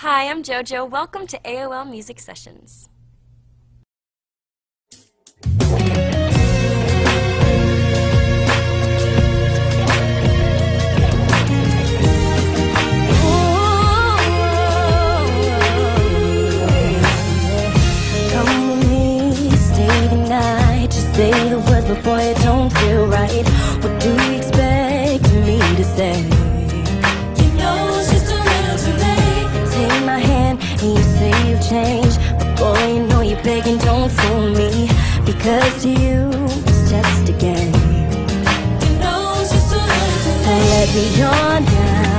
Hi, I'm JoJo. Welcome to AOL Music Sessions. say the words, before it don't feel right. What do you expect me to say? and you say you've changed But boy, you know you're begging, don't fool me. Because to you, it's just a game. You know, just a little So let me on now.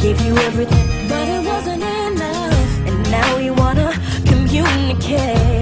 gave you everything, but it wasn't enough. And now we wanna communicate.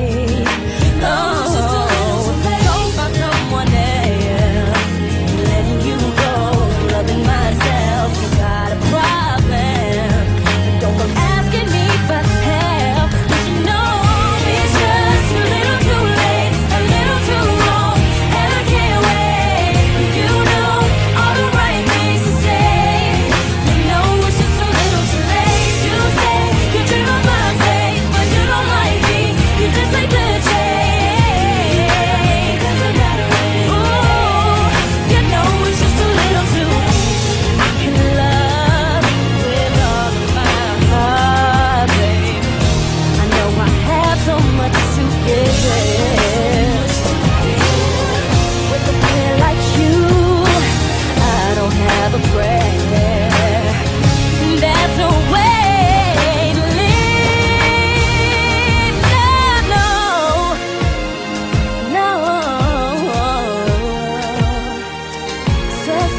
just